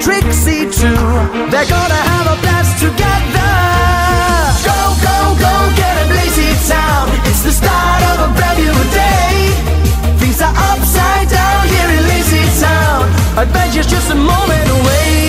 and Trixie too. They're gonna have a blast together. Go, go, go, get a lazy town. It's the start of a brand new day. Things are upside down here in Lazy Town. Adventure's just a moment. away.